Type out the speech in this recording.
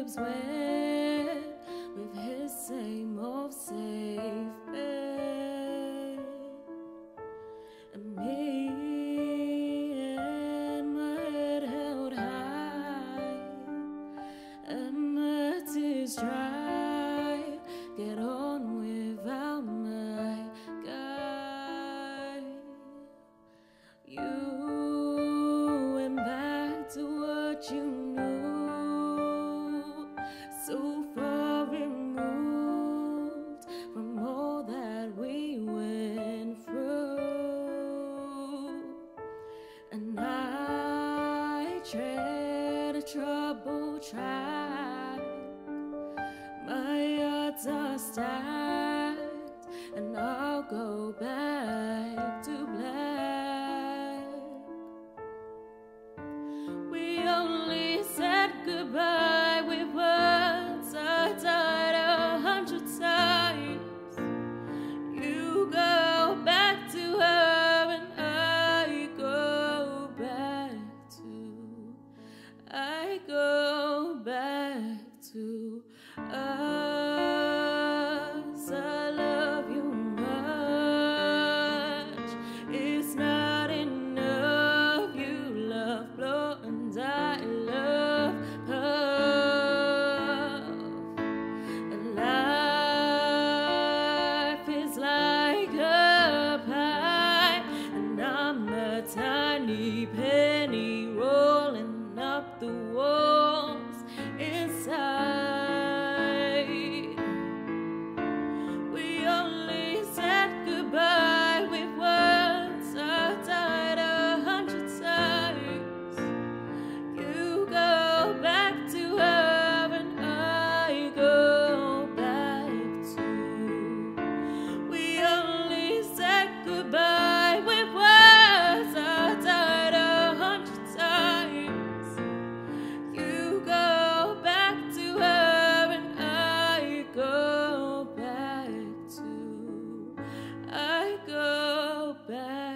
lips wet with his same old safe bed. And me and my head held high. And tread a troubled track. My odds are stacked, and I'll go back to black. We only said goodbye. many back.